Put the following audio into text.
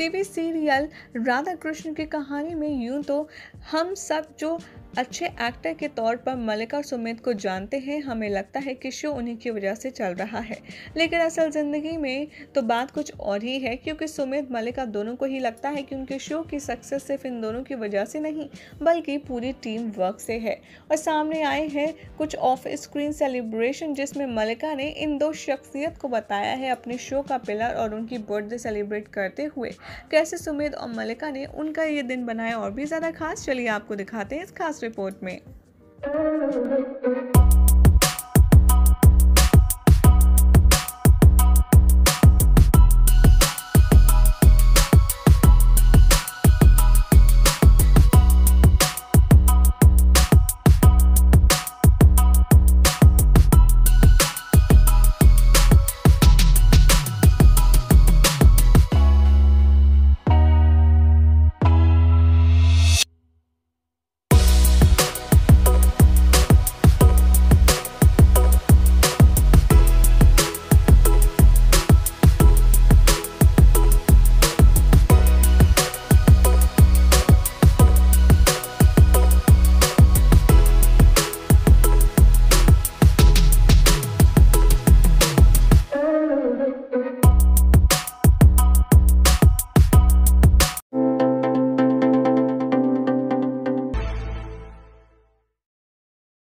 TV serial Radha Krishna की कहानी में यूँ तो हम सब जो अच्छे एक्टर के तौर पर मल्लिका सुमित को जानते हैं, हमें लगता है कि शो उन्हीं की वजह से चल रहा है। लेकिन असल ज़िंदगी में तो बात कुछ और ही है, क्योंकि सुमित, मलिका दोनों को ही लगता है कि उनके शो की सक्सेस सिर्फ़ इन दोनों की वजह से नहीं, बल्कि पूरी टीम वर्क से है। और सामने आए हैं कुछ ऑफ़ स्क्रीन सेलिब्रेशन जिसमें मलिका ने इन दो शख्सियत को बताया है अपने शो का पिलर और उनकी बर्थडे सेलिब्रेट करते हुए। कैसे सुमित और मलिका ने उनका ये दिन बनाया और भी ज़्यादा खास? चलिए आपको दिखाते हैं इस खास रिपोर्ट में।